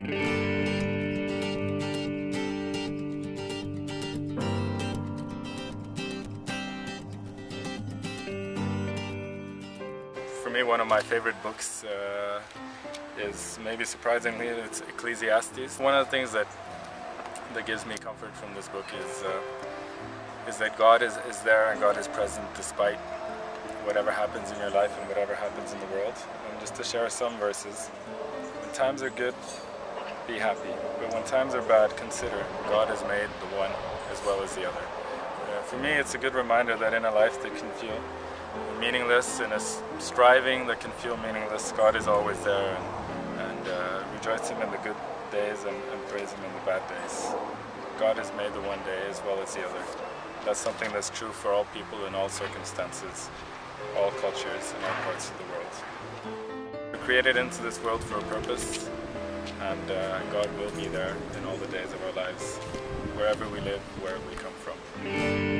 For me, one of my favorite books uh, is maybe surprisingly it's Ecclesiastes. One of the things that that gives me comfort from this book is uh, is that God is, is there and God is present despite whatever happens in your life and whatever happens in the world. And just to share some verses, when times are good, be happy. But when times are bad, consider God has made the one as well as the other. Uh, for me, it's a good reminder that in a life that can feel meaningless, in a striving that can feel meaningless, God is always there. And, and uh, rejoice Him in the good days and, and praise Him in the bad days. God has made the one day as well as the other. That's something that's true for all people in all circumstances, all cultures, and all parts of the world. We're created into this world for a purpose, and uh, God will be there in all the days of our lives, wherever we live, wherever we come from.